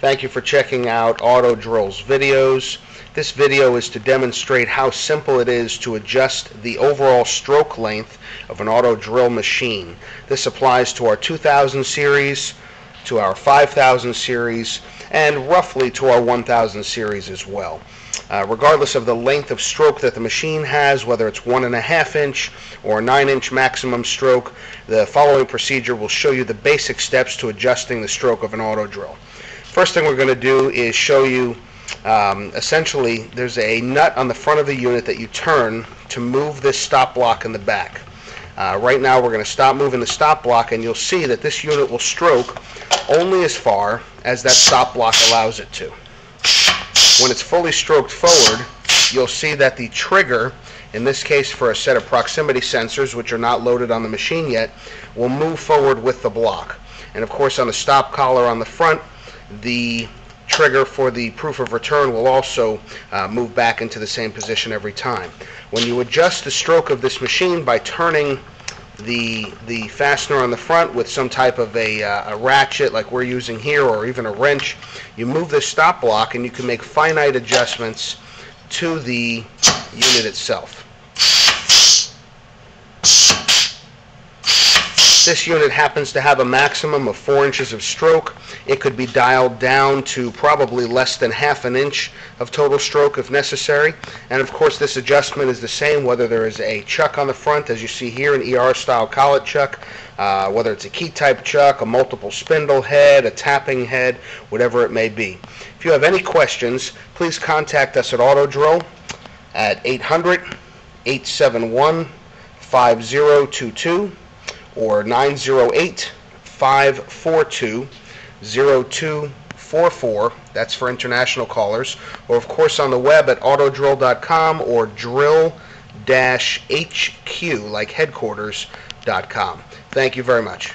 Thank you for checking out Auto Drill's videos. This video is to demonstrate how simple it is to adjust the overall stroke length of an auto drill machine. This applies to our 2000 series, to our 5000 series, and roughly to our 1000 series as well. Uh, regardless of the length of stroke that the machine has, whether it's one and a half inch or nine inch maximum stroke, the following procedure will show you the basic steps to adjusting the stroke of an auto drill. First thing we're going to do is show you um, essentially there's a nut on the front of the unit that you turn to move this stop block in the back. Uh, right now we're going to stop moving the stop block and you'll see that this unit will stroke only as far as that stop block allows it to. When it's fully stroked forward, you'll see that the trigger, in this case for a set of proximity sensors which are not loaded on the machine yet, will move forward with the block. And of course on the stop collar on the front, the trigger for the proof of return will also uh, move back into the same position every time. When you adjust the stroke of this machine by turning the the fastener on the front with some type of a, uh, a ratchet like we're using here or even a wrench, you move the stop block and you can make finite adjustments to the unit itself. This unit happens to have a maximum of 4 inches of stroke. It could be dialed down to probably less than half an inch of total stroke if necessary. And of course this adjustment is the same whether there is a chuck on the front as you see here an ER style collet chuck, uh, whether it's a key type chuck, a multiple spindle head, a tapping head, whatever it may be. If you have any questions, please contact us at Auto Drill at 800 871 5022 or 908 542 0244. That's for international callers. Or, of course, on the web at autodrill.com or drill HQ, like headquarters.com. Thank you very much.